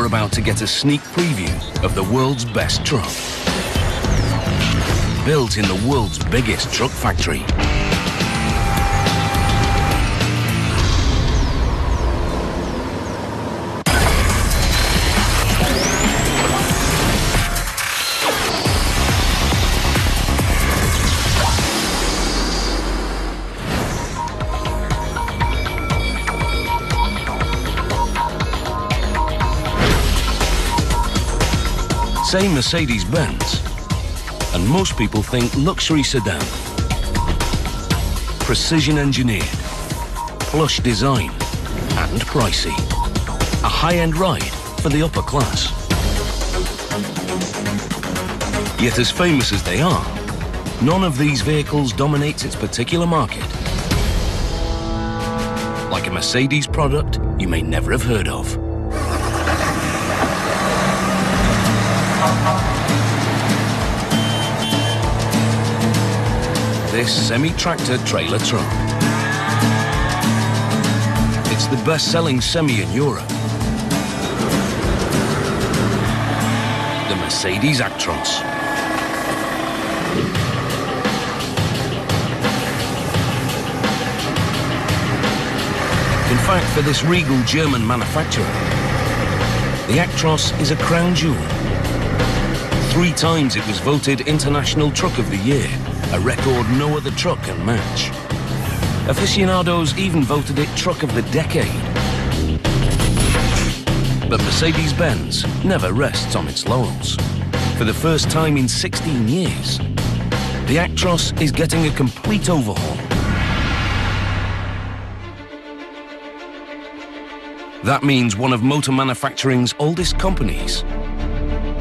You're about to get a sneak preview of the world's best truck. Built in the world's biggest truck factory. Say Mercedes-Benz, and most people think luxury sedan. Precision engineered, plush design, and pricey. A high-end ride for the upper class. Yet as famous as they are, none of these vehicles dominates its particular market. Like a Mercedes product you may never have heard of. This semi-tractor trailer truck. It's the best-selling semi in Europe. The Mercedes Actros. In fact, for this regal German manufacturer, the Actros is a crown jewel. Three times it was voted International Truck of the Year, a record no other truck can match. Aficionados even voted it Truck of the Decade. But Mercedes-Benz never rests on its laurels. For the first time in 16 years, the Actros is getting a complete overhaul. That means one of motor manufacturing's oldest companies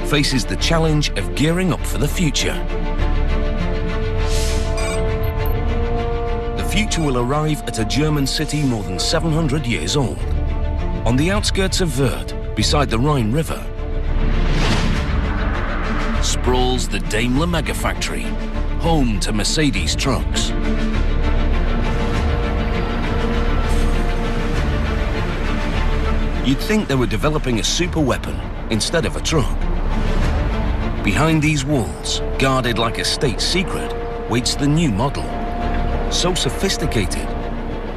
faces the challenge of gearing up for the future. Future will arrive at a German city more than 700 years old. On the outskirts of Wörth, beside the Rhine River, sprawls the Daimler Mega Factory, home to Mercedes trucks. You'd think they were developing a super weapon instead of a truck. Behind these walls, guarded like a state secret, waits the new model. So sophisticated,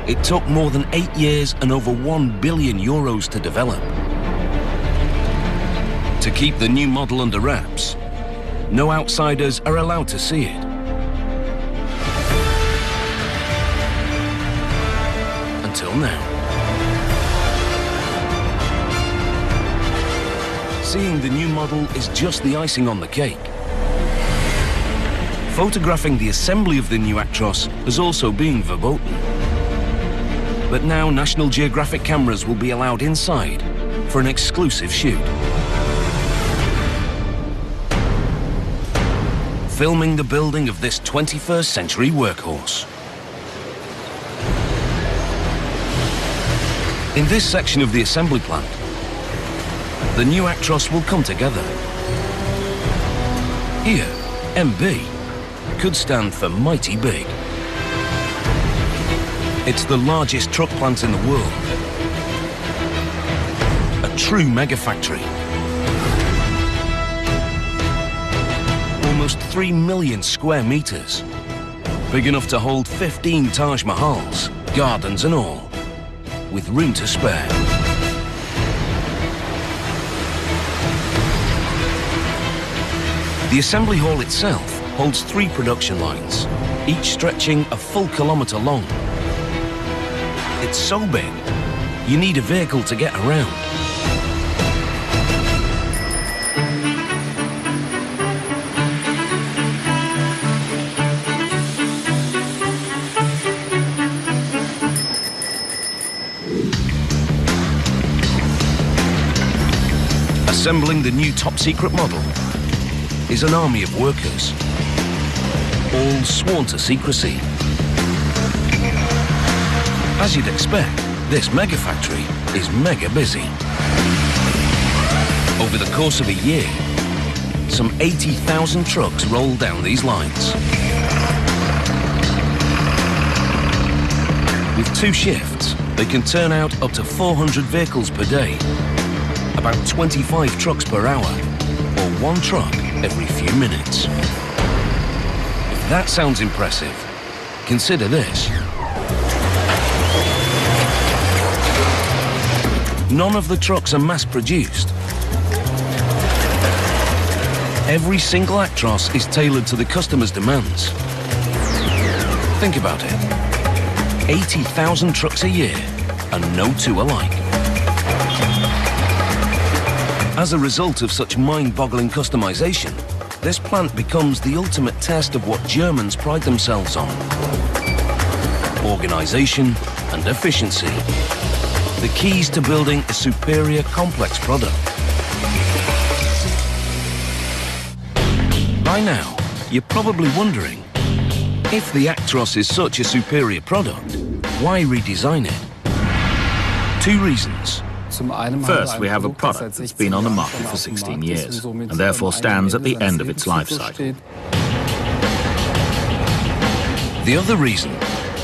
it took more than eight years and over one billion euros to develop. To keep the new model under wraps, no outsiders are allowed to see it. Until now. Seeing the new model is just the icing on the cake. Photographing the assembly of the new Actros has also been verboten. But now National Geographic cameras will be allowed inside for an exclusive shoot. Filming the building of this 21st century workhorse. In this section of the assembly plant, the new Actros will come together. Here, MB could stand for mighty big. It's the largest truck plant in the world. A true mega factory. Almost 3 million square meters. Big enough to hold 15 Taj Mahals, gardens and all, with room to spare. The assembly hall itself holds three production lines, each stretching a full kilometre long. It's so big, you need a vehicle to get around. Assembling the new top-secret model is an army of workers, all sworn to secrecy. As you'd expect, this mega factory is mega busy. Over the course of a year, some 80,000 trucks roll down these lines. With two shifts, they can turn out up to 400 vehicles per day. about 25 trucks per hour, or one truck every few minutes. That sounds impressive, consider this. None of the trucks are mass-produced. Every single Actros is tailored to the customer's demands. Think about it. 80,000 trucks a year, and no two alike. As a result of such mind-boggling customization, this plant becomes the ultimate test of what Germans pride themselves on. Organization and efficiency. The keys to building a superior complex product. By now, you're probably wondering, if the Actros is such a superior product, why redesign it? Two reasons. First, we have a product that's been on the market for 16 years and therefore stands at the end of its life cycle. The other reason,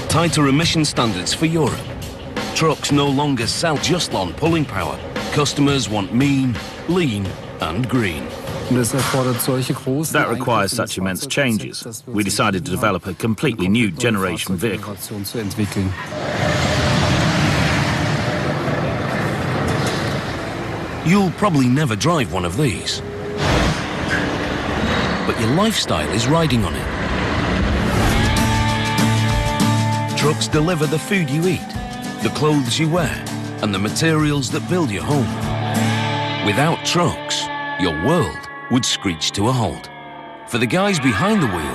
tighter emission standards for Europe. Trucks no longer sell just on pulling power. Customers want mean, lean and green. That requires such immense changes. We decided to develop a completely new generation vehicle. You'll probably never drive one of these. But your lifestyle is riding on it. Trucks deliver the food you eat, the clothes you wear, and the materials that build your home. Without trucks, your world would screech to a halt. For the guys behind the wheel,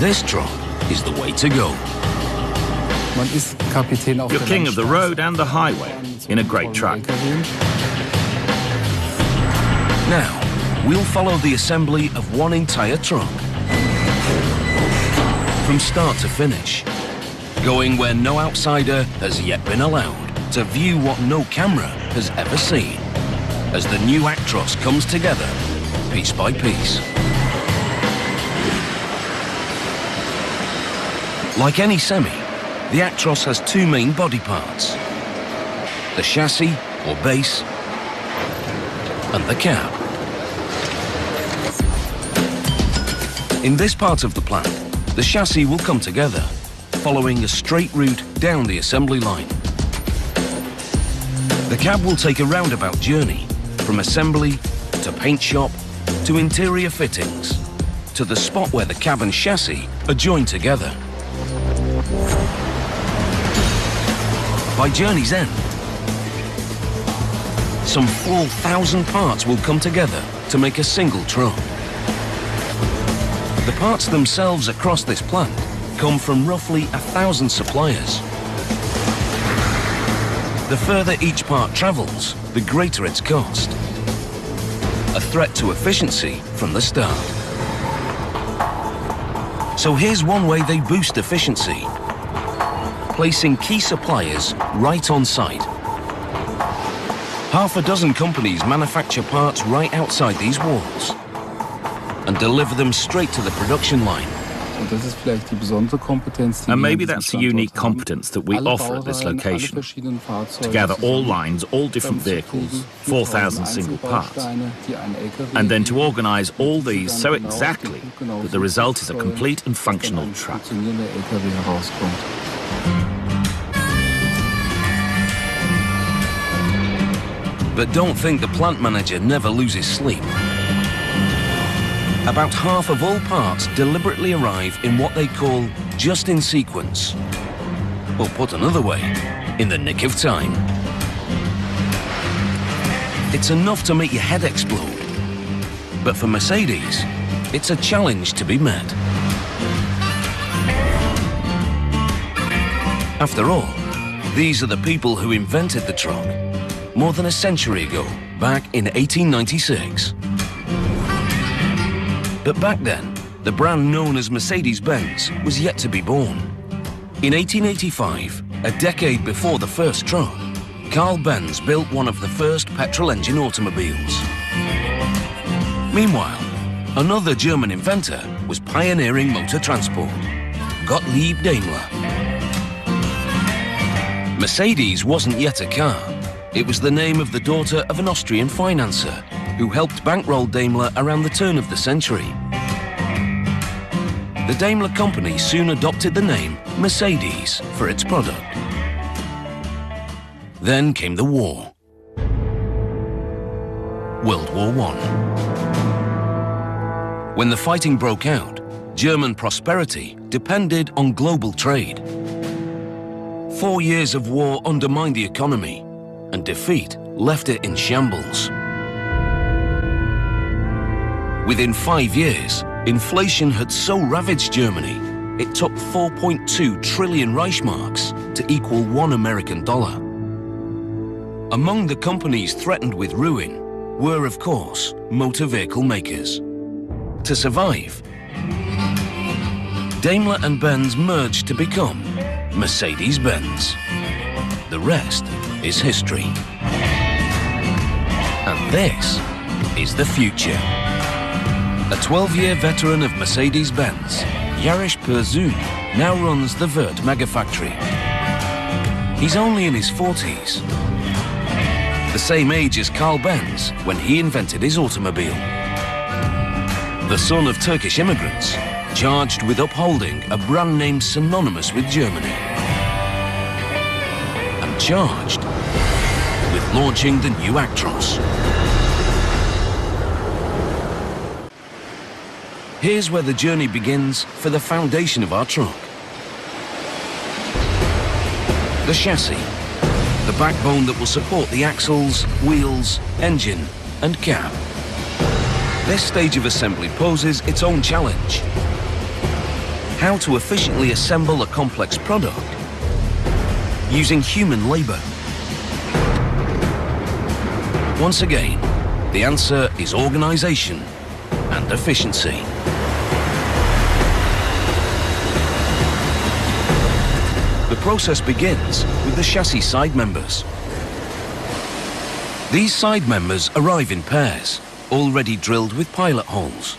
this truck is the way to go. You're king of the road and the highway in a great truck. Now, we'll follow the assembly of one entire truck. From start to finish. Going where no outsider has yet been allowed to view what no camera has ever seen. As the new Actros comes together, piece by piece. Like any semi, the Actros has two main body parts. The chassis, or base, and the cab. In this part of the plant, the chassis will come together, following a straight route down the assembly line. The cab will take a roundabout journey, from assembly to paint shop to interior fittings, to the spot where the cab and chassis are joined together. By journey's end. Some 4,000 parts will come together to make a single truck. The parts themselves across this plant come from roughly a thousand suppliers. The further each part travels, the greater its cost. A threat to efficiency from the start. So here's one way they boost efficiency placing key suppliers right on site. Half a dozen companies manufacture parts right outside these walls and deliver them straight to the production line. And maybe that's the unique competence that we offer at this location. To gather all lines, all different vehicles, 4,000 single parts, and then to organize all these so exactly that the result is a complete and functional truck. But don't think the plant manager never loses sleep. About half of all parts deliberately arrive in what they call just in sequence. Or put another way, in the nick of time. It's enough to make your head explode. But for Mercedes, it's a challenge to be met. After all, these are the people who invented the truck more than a century ago, back in 1896. But back then, the brand known as Mercedes-Benz was yet to be born. In 1885, a decade before the first truck, Carl Benz built one of the first petrol-engine automobiles. Meanwhile, another German inventor was pioneering motor transport, Gottlieb Daimler. Mercedes wasn't yet a car. It was the name of the daughter of an Austrian financier who helped bankroll Daimler around the turn of the century. The Daimler company soon adopted the name Mercedes for its product. Then came the war. World War I. When the fighting broke out, German prosperity depended on global trade. Four years of war undermined the economy, and defeat left it in shambles. Within five years, inflation had so ravaged Germany, it took 4.2 trillion Reichsmarks to equal one American dollar. Among the companies threatened with ruin were, of course, motor vehicle makers. To survive, Daimler and Benz merged to become Mercedes-Benz. The rest is history. And this is the future. A 12-year veteran of Mercedes-Benz, Yaris Pürsün now runs the Wörth Megafactory. He's only in his 40s. The same age as Carl Benz when he invented his automobile. The son of Turkish immigrants, charged with upholding a brand name synonymous with Germany. And charged with launching the new Actros. Here's where the journey begins for the foundation of our truck. The chassis, the backbone that will support the axles, wheels, engine and cab. This stage of assembly poses its own challenge. How to efficiently assemble a complex product using human labour. Once again, the answer is organisation and efficiency. The process begins with the chassis side members. These side members arrive in pairs, already drilled with pilot holes.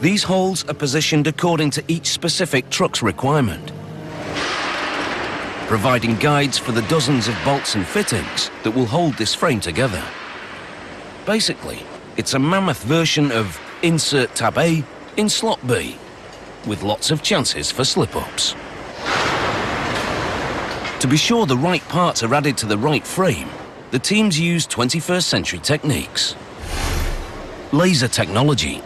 These holes are positioned according to each specific truck's requirement, providing guides for the dozens of bolts and fittings that will hold this frame together. Basically, it's a mammoth version of insert tab A in slot B, with lots of chances for slip-ups. To be sure the right parts are added to the right frame, the teams use 21st century techniques. Laser technology.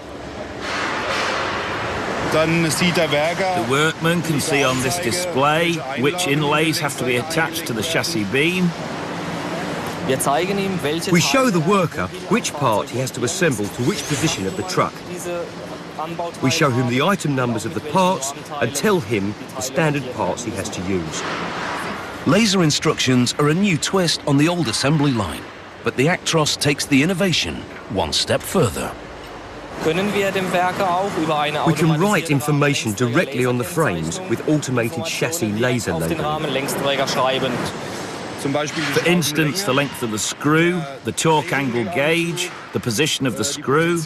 The workman can see on this display which inlays have to be attached to the chassis beam. We show the worker which part he has to assemble to which position of the truck. We show him the item numbers of the parts and tell him the standard parts he has to use. Laser instructions are a new twist on the old assembly line, but the Actros takes the innovation one step further. We can write information directly on the frames with automated chassis laser labeling. For instance, the length of the screw, the torque angle gauge, the position of the screw.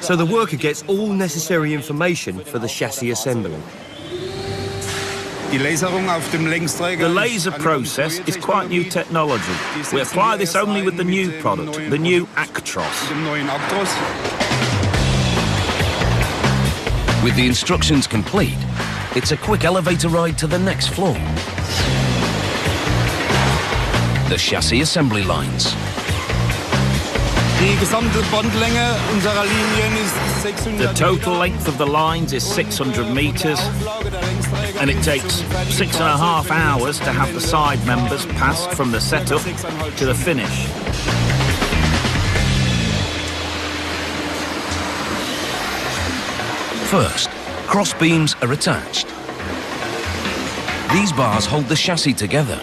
So the worker gets all necessary information for the chassis assembly. The laser process is quite new technology. We apply this only with the new product, the new Actros. With the instructions complete, it's a quick elevator ride to the next floor. The chassis assembly lines. The total length of the lines is 600 meters, and it takes six and a half hours to have the side members passed from the setup to the finish. First, cross beams are attached. These bars hold the chassis together.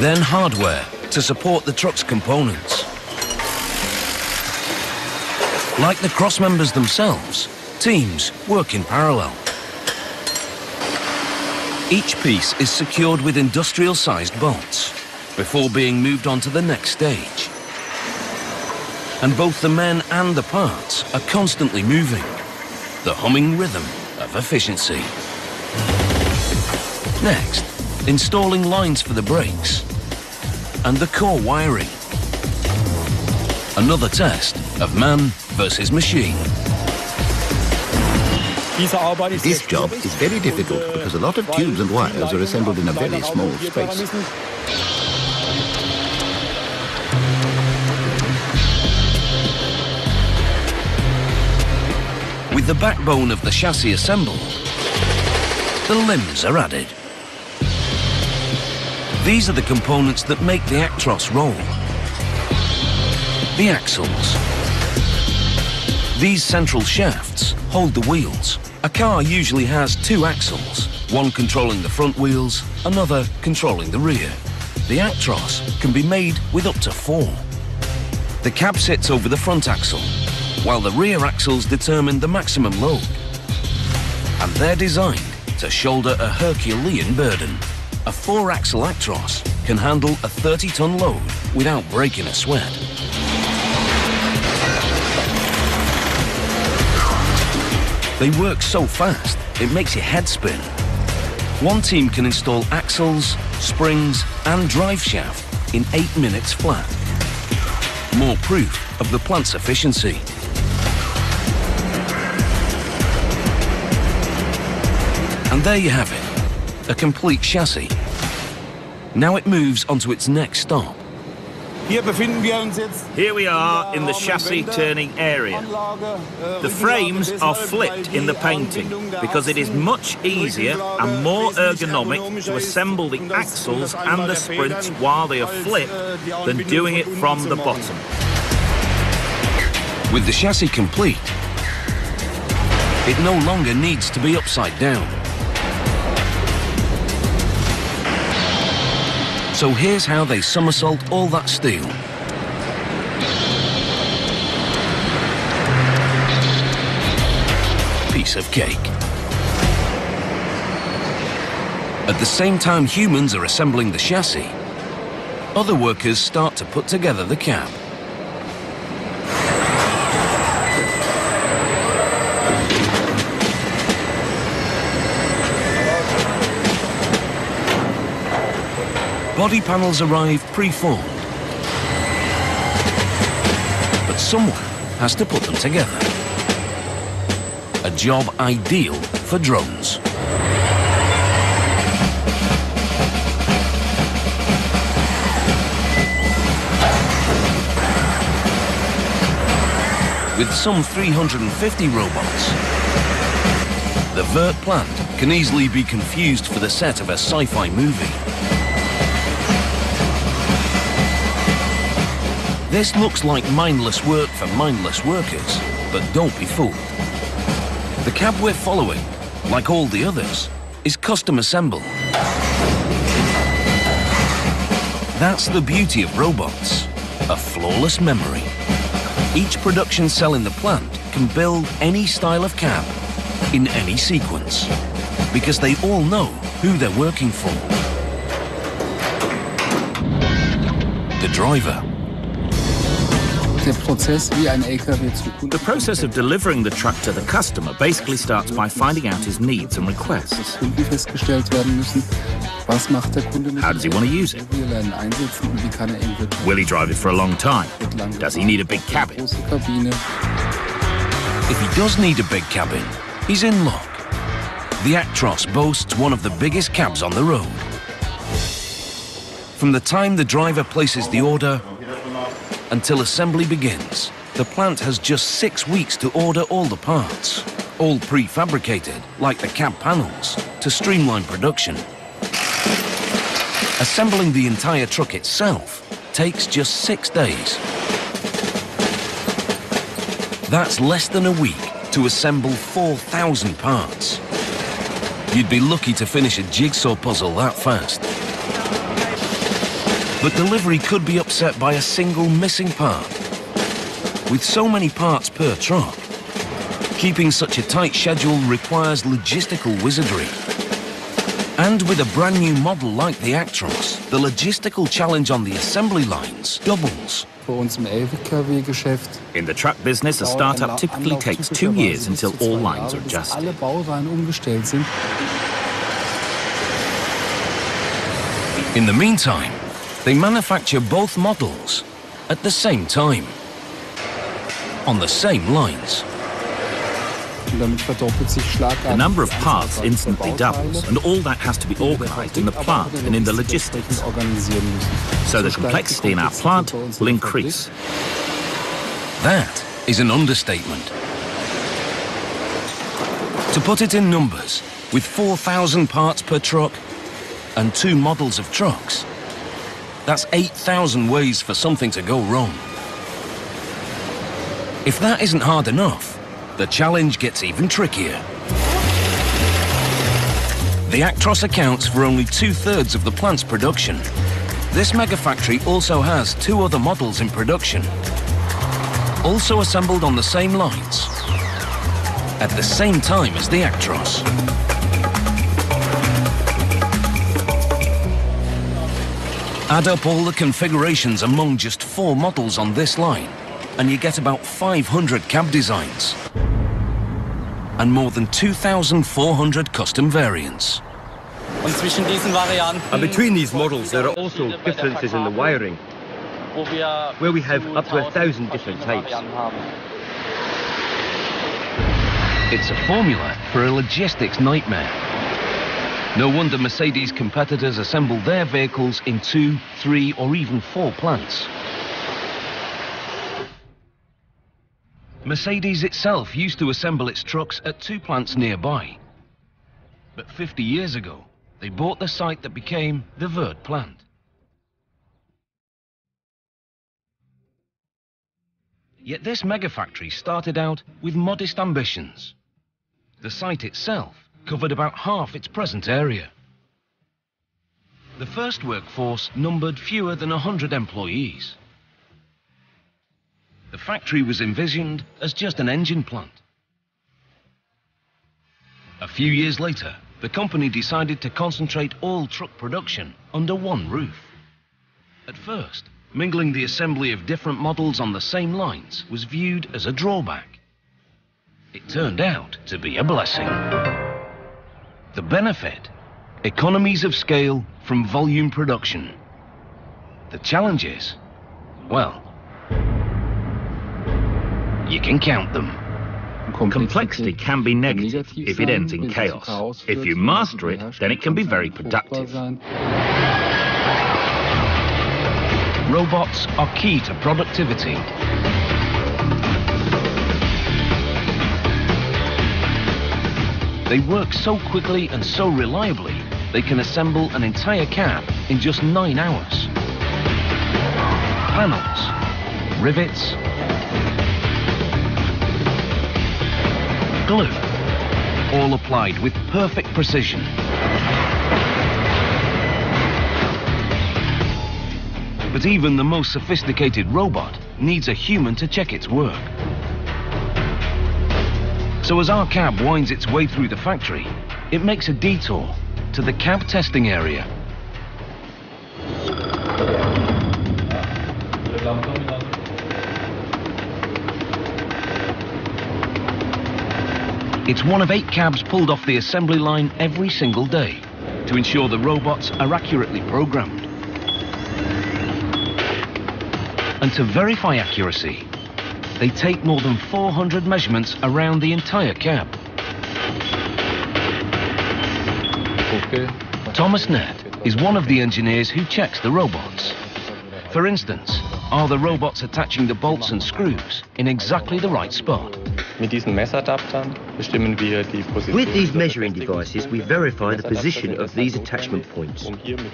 Then hardware to support the truck's components. Like the cross members themselves, teams work in parallel. Each piece is secured with industrial-sized bolts before being moved on to the next stage. And both the men and the parts are constantly moving, the humming rhythm of efficiency. Next, installing lines for the brakes and the core wiring. Another test of man versus machine. This job is very difficult because a lot of tubes and wires are assembled in a very small space. With the backbone of the chassis assembled, the limbs are added. These are the components that make the Actros roll. The axles. These central shafts hold the wheels. A car usually has two axles, one controlling the front wheels, another controlling the rear. The Actros can be made with up to four. The cab sits over the front axle, while the rear axles determine the maximum load. And they're designed to shoulder a Herculean burden. A four-axle Actros can handle a 30-ton load without breaking a sweat. They work so fast, it makes your head spin. One team can install axles, springs and drive shaft in eight minutes flat. More proof of the plant's efficiency. And there you have it, a complete chassis. Now it moves onto its next stop. Here we are in the chassis turning area. The frames are flipped in the painting because it is much easier and more ergonomic to assemble the axles and the springs while they are flipped than doing it from the bottom. With the chassis complete, it no longer needs to be upside down. So here's how they somersault all that steel. Piece of cake. At the same time humans are assembling the chassis, other workers start to put together the cab. Body panels arrive pre-formed. But someone has to put them together. A job ideal for drones. With some 350 robots, the Wörth plant can easily be confused for the set of a sci-fi movie. This looks like mindless work for mindless workers, but don't be fooled. The cab we're following, like all the others, is custom assembled. That's the beauty of robots, a flawless memory. Each production cell in the plant can build any style of cab, in any sequence, because they all know who they're working for. The driver the process of delivering the truck to the customer basically starts by finding out his needs and requests. How does he want to use it? Will he drive it for a long time? Does he need a big cabin? If he does need a big cabin, he's in luck. The Actros boasts one of the biggest cabs on the road. From the time the driver places the order until assembly begins. The plant has just six weeks to order all the parts, all prefabricated, like the cab panels, to streamline production. Assembling the entire truck itself takes just six days. That's less than a week to assemble 4,000 parts. You'd be lucky to finish a jigsaw puzzle that fast. But delivery could be upset by a single missing part. With so many parts per truck, keeping such a tight schedule requires logistical wizardry. And with a brand new model like the Actros, the logistical challenge on the assembly lines doubles. In the truck business, a startup typically takes two years until all lines are adjusted. In the meantime, they manufacture both models at the same time, on the same lines. The number of parts instantly doubles, and all that has to be organized in the plant and in the logistics. So the complexity in our plant will increase. That is an understatement. To put it in numbers, with 4,000 parts per truck and two models of trucks, that's 8,000 ways for something to go wrong. If that isn't hard enough, the challenge gets even trickier. The Actros accounts for only two-thirds of the plant's production. This megafactory also has two other models in production, also assembled on the same lines, at the same time as the Actros. Add up all the configurations among just four models on this line, and you get about 500 cab designs and more than 2,400 custom variants. And between these models, there are also differences in the wiring, where we have up to a thousand different types. It's a formula for a logistics nightmare. No wonder Mercedes competitors assemble their vehicles in two, three, or even four plants. Mercedes itself used to assemble its trucks at two plants nearby. But 50 years ago, they bought the site that became the Wörth plant. Yet this megafactory started out with modest ambitions. The site itself covered about half its present area. The first workforce numbered fewer than 100 employees. The factory was envisioned as just an engine plant. A few years later, the company decided to concentrate all truck production under one roof. At first, mingling the assembly of different models on the same lines was viewed as a drawback. It turned out to be a blessing. The benefit? Economies of scale from volume production. The challenges? Well, you can count them. Complexity can be negative if it ends in chaos. If you master it, then it can be very productive. Robots are key to productivity. They work so quickly and so reliably, they can assemble an entire cab in just nine hours. Panels, rivets, glue, all applied with perfect precision. But even the most sophisticated robot needs a human to check its work. So as our cab winds its way through the factory, it makes a detour to the cab testing area. It's one of eight cabs pulled off the assembly line every single day to ensure the robots are accurately programmed. And to verify accuracy, they take more than 400 measurements around the entire cab. Thomas Nett is one of the engineers who checks the robots. For instance, are the robots attaching the bolts and screws in exactly the right spot? With these measuring devices, we verify the position of these attachment points.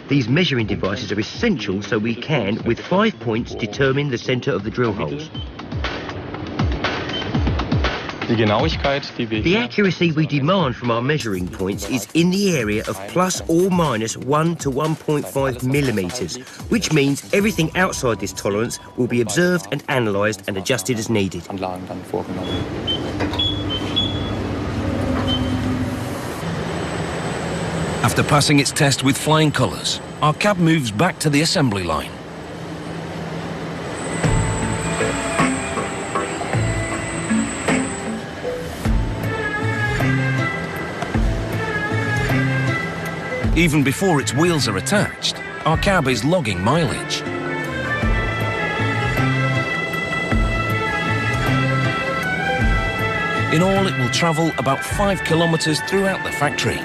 These measuring devices are essential so we can, with five points, determine the center of the drill holes. The accuracy we demand from our measuring points is in the area of plus or minus 1 to 1.5 millimetres, which means everything outside this tolerance will be observed and analysed and adjusted as needed. After passing its test with flying colours, our cab moves back to the assembly line. Even before its wheels are attached, our cab is logging mileage. In all, it will travel about five kilometres throughout the factory.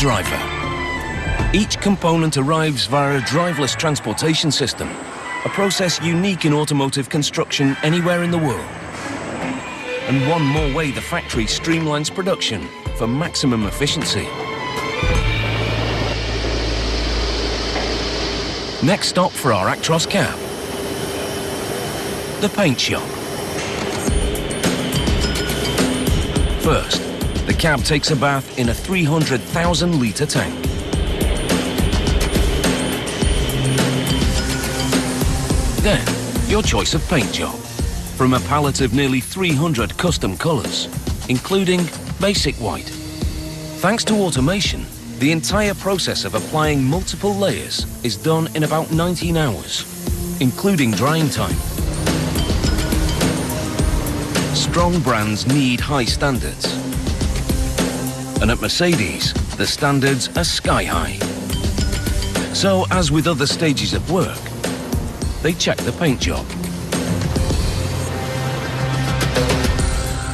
Driver. Each component arrives via a driverless transportation system, a process unique in automotive construction anywhere in the world. And one more way the factory streamlines production for maximum efficiency. Next stop for our Actros cab. The paint shop. First, the cab takes a bath in a 300,000 litre tank. Then, your choice of paint job. From a palette of nearly 300 custom colours, including basic white. Thanks to automation, the entire process of applying multiple layers is done in about 19 hours, including drying time. Strong brands need high standards. And at Mercedes, the standards are sky high. So, as with other stages of work, they check the paint job.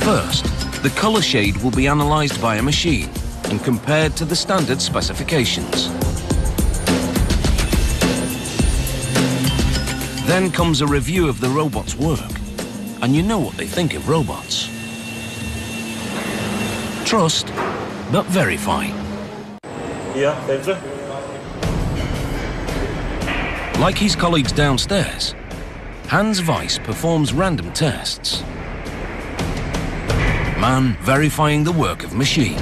First, the colour shade will be analysed by a machine and compared to the standard specifications. Then comes a review of the robot's work, and you know what they think of robots. Trust, but verify. Hier, Sense. Like his colleagues downstairs, Hans Weiss performs random tests. Man verifying the work of machine.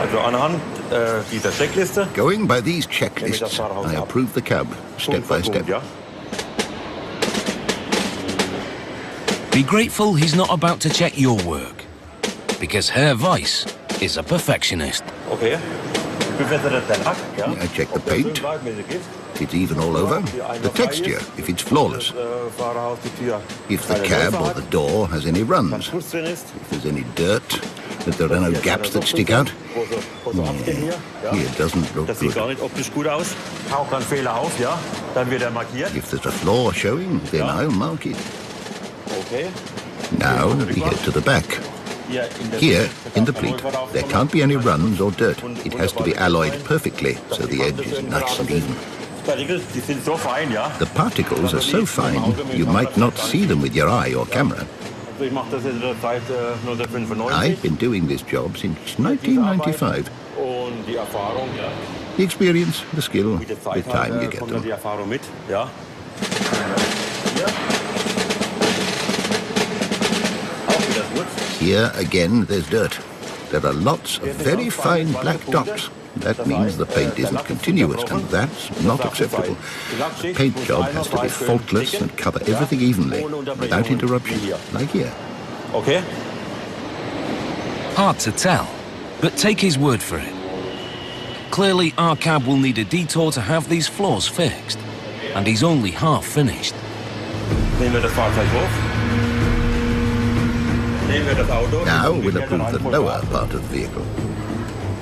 Also anhand äh, dieser Checkliste. Going by these checklists, I approve the cab, step by step. Be grateful he's not about to check your work, because Herr Weiss is a perfectionist. Okay. Bewässert der Lack, ja? I check the paint. schön gleichmäßig ist. If it's even all over, the texture, if it's flawless, Das Fahrerhaus, die Tür. if the cab or the door has any runs, Schmutz drin ist. if there's any dirt, that there are no gaps that stick out. Große, große Abstände hier. Ja. Here doesn't look Das sieht gar good. nicht optisch gut aus. Taucht ein Fehler auf, ja. Dann wird er markiert. If there's a flaw showing, then I'll mark it. Okay. Now we head to the back. Hier in der Here, in the pleat, there can't be any runs or dirt. It has to be alloyed perfectly, so the edge is nice and even. Particles, die sind so fein, ja. The particles are so fine, you might not see them with your eye or camera. Also ich mache das jetzt seit 1995. I've been doing this job since 1995. Und die Erfahrung, ja. The experience, the skill, Mit der Zeit with time you get them. Here again, there's dirt. There are lots of very fine black dots. That means the paint isn't continuous, and that's not acceptable. The paint job has to be faultless and cover everything evenly, without interruption, like here. Okay. Hard to tell, but take his word for it. Clearly, our cab will need a detour to have these flaws fixed, and he's only half finished. Nehmen wir das Fahrzeug hoch. Now we'll approve the lower part of the vehicle.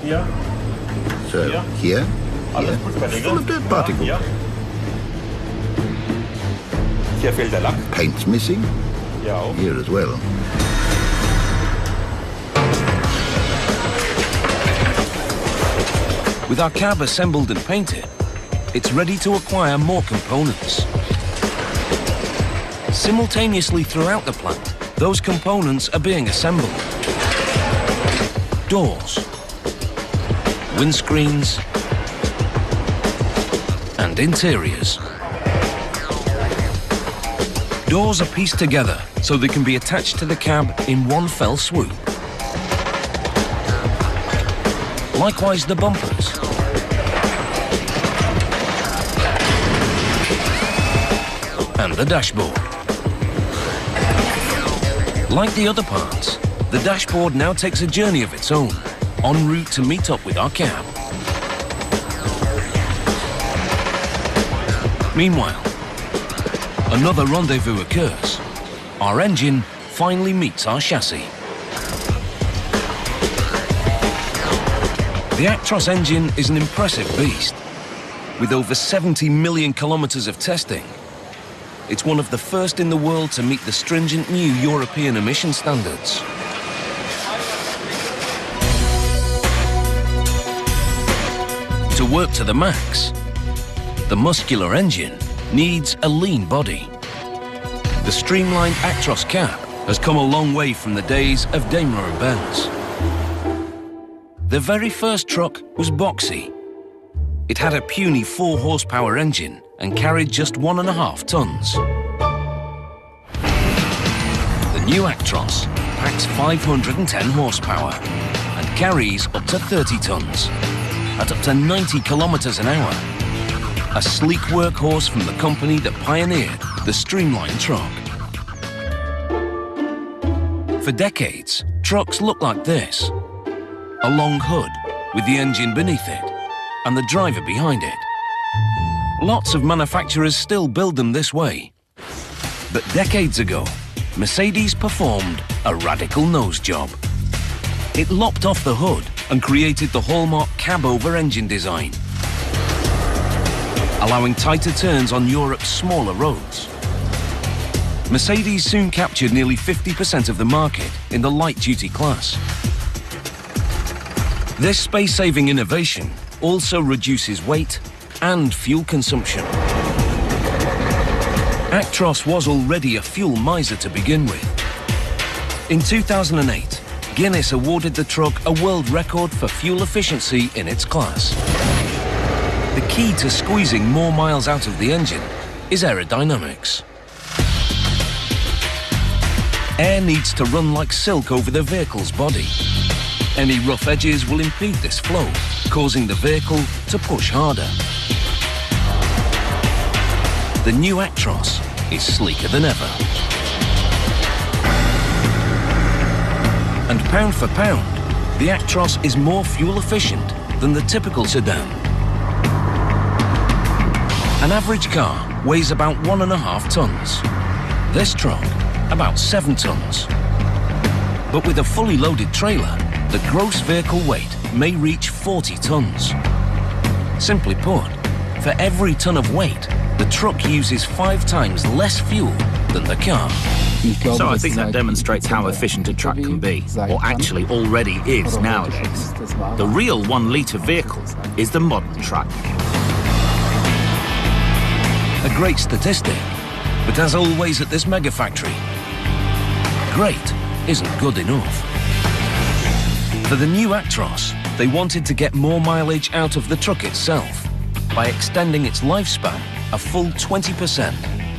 Hier. So Yeah. here, here, full of dirt particles. Ja. Hier fehlt der Paint's missing, here as well. With our cab assembled and painted, it's ready to acquire more components. Simultaneously throughout the plant, those components are being assembled. Doors, windscreens, and interiors. Doors are pieced together so they can be attached to the cab in one fell swoop. Likewise the bumpers. And the dashboard. Like the other parts, the dashboard now takes a journey of its own, en route to meet up with our cab. Meanwhile, another rendezvous occurs. Our engine finally meets our chassis. The Actros engine is an impressive beast. With over 70 million kilometers of testing, it's one of the first in the world to meet the stringent new European emission standards. To work to the max, the muscular engine needs a lean body. The streamlined Actros cab has come a long way from the days of Daimler and Benz. The very first truck was boxy. It had a puny 4 horsepower engine and carried just one and a half tons. The new Actros packs 510 horsepower and carries up to 30 tons at up to 90 kilometers an hour. A sleek workhorse from the company that pioneered the streamlined truck. For decades, trucks looked like this. A long hood with the engine beneath it and the driver behind it. Lots of manufacturers still build them this way. But decades ago, Mercedes performed a radical nose job. It lopped off the hood and created the hallmark cab-over engine design, allowing tighter turns on Europe's smaller roads. Mercedes soon captured nearly 50% of the market in the light-duty class. This space-saving innovation also reduces weight and fuel consumption. Actros was already a fuel miser to begin with. In 2008, Guinness awarded the truck a world record for fuel efficiency in its class. The key to squeezing more miles out of the engine is aerodynamics. Air needs to run like silk over the vehicle's body. Any rough edges will impede this flow, causing the vehicle to push harder. The new Actros is sleeker than ever. And pound for pound, the Actros is more fuel efficient than the typical sedan. An average car weighs about one and a half tons. This truck, about seven tons. But with a fully loaded trailer, the gross vehicle weight may reach 40 tons. Simply put, for every ton of weight, the truck uses five times less fuel than the car. So I think that demonstrates how efficient a truck can be, or actually already is nowadays. The real one-litre vehicle is the modern truck. A great statistic, but as always at this mega factory, great isn't good enough. For the new Actros, they wanted to get more mileage out of the truck itself by extending its lifespan a full 20%.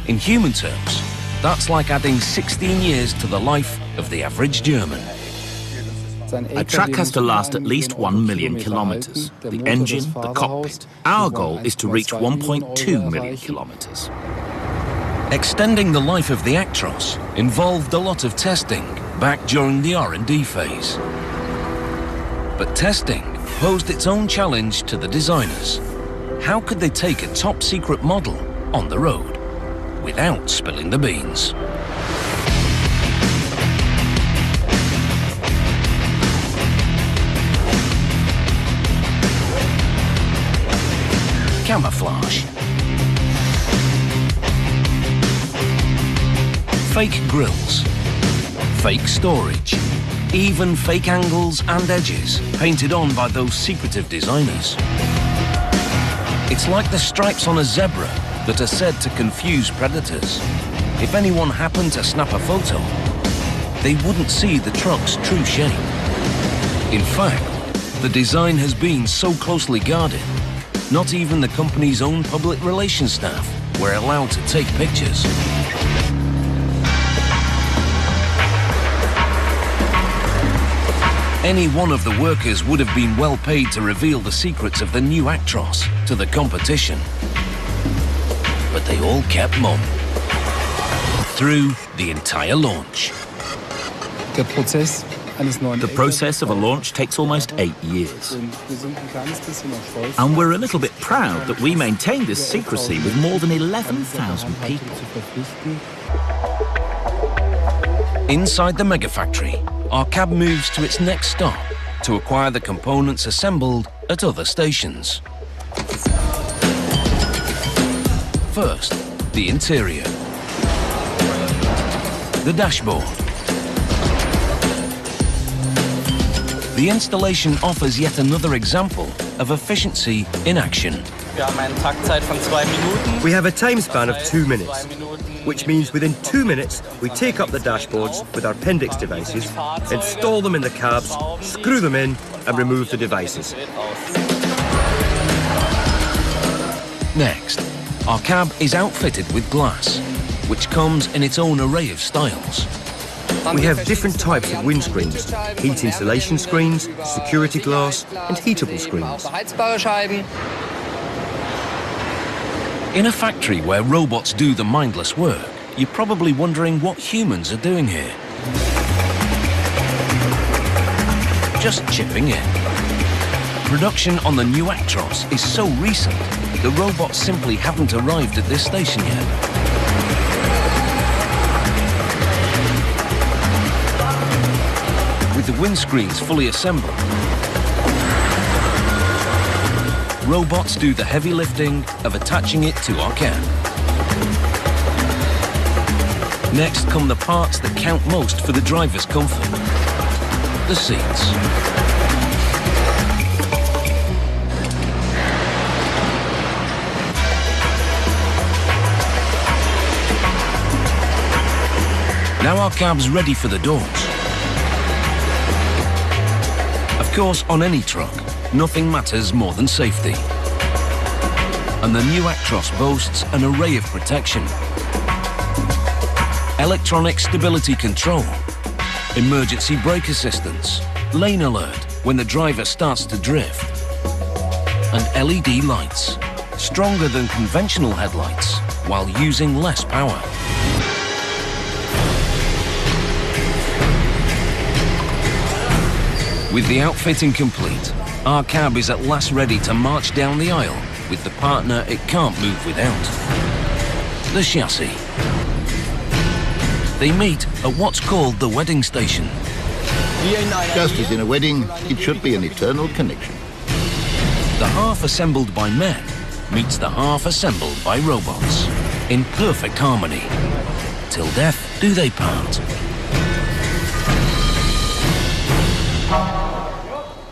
In human terms, that's like adding 16 years to the life of the average German. A truck has to last at least 1 million kilometers. The engine, the cockpit. Our goal is to reach 1.2 million kilometers. Extending the life of the Actros involved a lot of testing back during the R&D phase. But testing posed its own challenge to the designers. How could they take a top-secret model on the road? without spilling the beans. Camouflage. Fake grills. Fake storage. Even fake angles and edges painted on by those secretive designers. It's like the stripes on a zebra that are said to confuse predators. If anyone happened to snap a photo, they wouldn't see the truck's true shape. In fact, the design has been so closely guarded, not even the company's own public relations staff were allowed to take pictures. Any one of the workers would have been well paid to reveal the secrets of the new Actros to the competition but they all kept mum. Through the entire launch. The process of a launch takes almost eight years. And we're a little bit proud that we maintained this secrecy with more than 11,000 people. Inside the mega factory, our cab moves to its next stop to acquire the components assembled at other stations. First, the interior. The dashboard. The installation offers yet another example of efficiency in action. We have a time span of two minutes, which means within two minutes we take up the dashboards with our Pendix devices, install them in the cabs, screw them in and remove the devices. Next, our cab is outfitted with glass, which comes in its own array of styles. We have different types of windscreens, heat insulation screens, security glass and heatable screens. In a factory where robots do the mindless work, you're probably wondering what humans are doing here. Just chipping in. Production on the new Actros is so recent the robots simply haven't arrived at this station yet. With the windscreens fully assembled, robots do the heavy lifting of attaching it to our cab. Next come the parts that count most for the driver's comfort. The seats. Now our cab's ready for the doors. Of course, on any truck, nothing matters more than safety. And the new Actros boasts an array of protection. Electronic stability control, emergency brake assistance, lane alert when the driver starts to drift, and LED lights, stronger than conventional headlights while using less power. With the outfitting complete, our cab is at last ready to march down the aisle with the partner it can't move without. The chassis. They meet at what's called the wedding station. Just as in a wedding, it should be an eternal connection. The half assembled by men meets the half assembled by robots in perfect harmony. Till death do they part.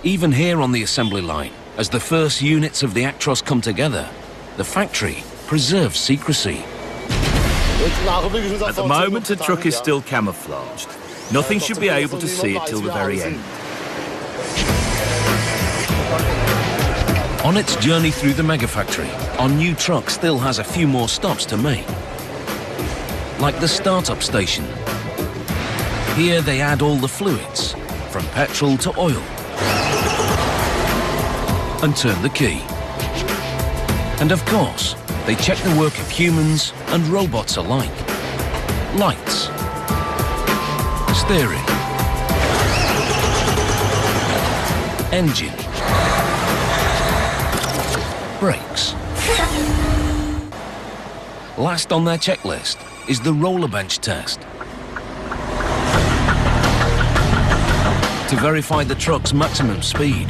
Even here on the assembly line, as the first units of the Actros come together, the factory preserves secrecy. At the moment, a truck is still camouflaged. Nothing should be able to see it till the very end. On its journey through the mega factory, our new truck still has a few more stops to make. Like the startup station. Here they add all the fluids, from petrol to oil, and turn the key. And of course, they check the work of humans and robots alike. Lights, steering, engine, brakes. Last on their checklist is the roller bench test. To verify the truck's maximum speed.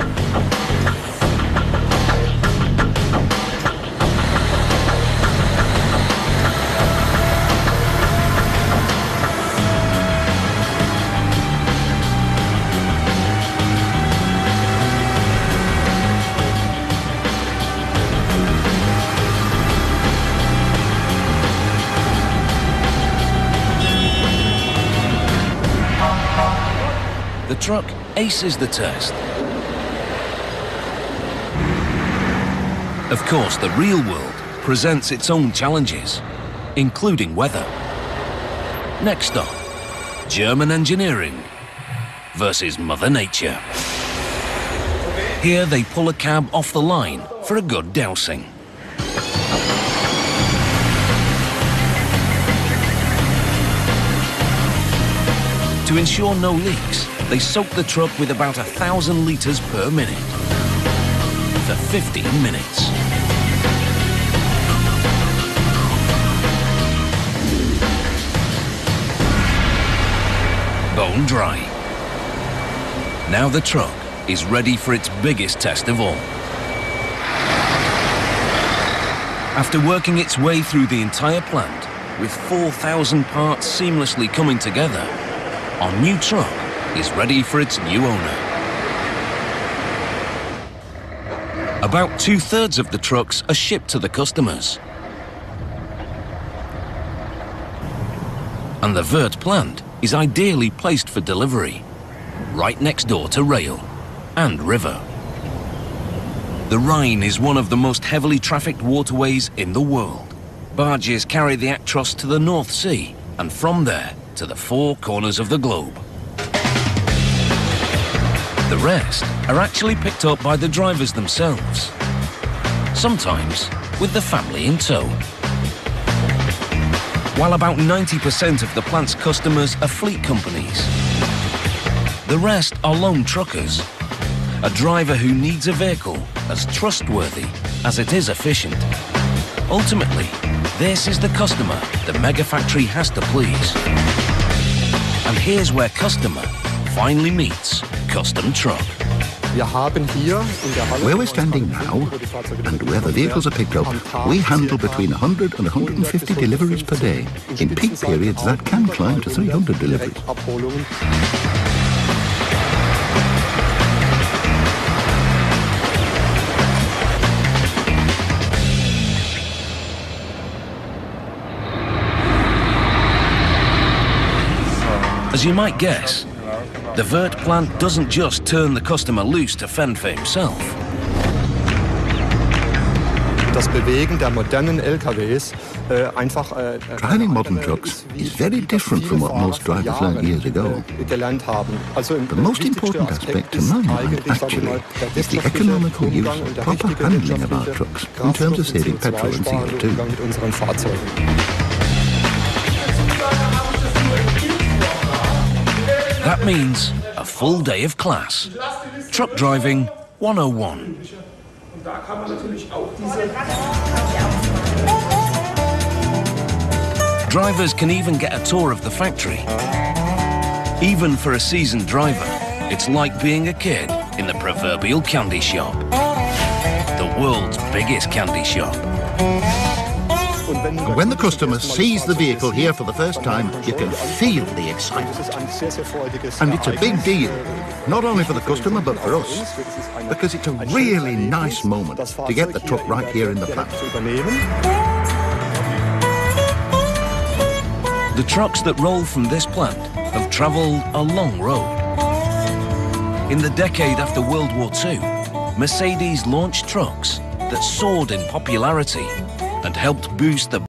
Truck aces the test. Of course, the real world presents its own challenges, including weather. Next up, German engineering versus Mother Nature. Here they pull a cab off the line for a good dousing. To ensure no leaks, they soak the truck with about a thousand litres per minute for 15 minutes. Bone dry. Now the truck is ready for its biggest test of all. After working its way through the entire plant, with 4,000 parts seamlessly coming together, our new truck is ready for its new owner. About two-thirds of the trucks are shipped to the customers. And the Wörth plant is ideally placed for delivery, right next door to rail and river. The Rhine is one of the most heavily trafficked waterways in the world. Barges carry the Actros to the North Sea and from there to the four corners of the globe. The rest are actually picked up by the drivers themselves, sometimes with the family in tow. While about 90% of the plant's customers are fleet companies, the rest are lone truckers a driver who needs a vehicle as trustworthy as it is efficient. Ultimately, this is the customer the mega factory has to please. And here's where customer finally meets custom truck. Where we're standing now, and where the vehicles are picked up, we handle between 100 and 150 deliveries per day. In peak periods, that can climb to 300 deliveries. As you might guess, the Wörth plant doesn't just turn the customer loose to fend for himself. Das Bewegen der modernen LKWs äh, einfach äh, Driving modern trucks is very different from what most drivers learned years ago. gelernt haben. Also The most important aspect to my mind, actually, is the economical use, proper handling of our trucks in terms of saving petrol and CO2. That means a full day of class. Truck driving 101. Drivers can even get a tour of the factory. Even for a seasoned driver, it's like being a kid in the proverbial candy shop. The world's biggest candy shop. And when the customer sees the vehicle here for the first time, you can feel the excitement. And it's a big deal, not only for the customer but for us, because it's a really nice moment to get the truck right here in the plant. The trucks that roll from this plant have travelled a long road. In the decade after World War II, Mercedes launched trucks that soared in popularity and helped boost the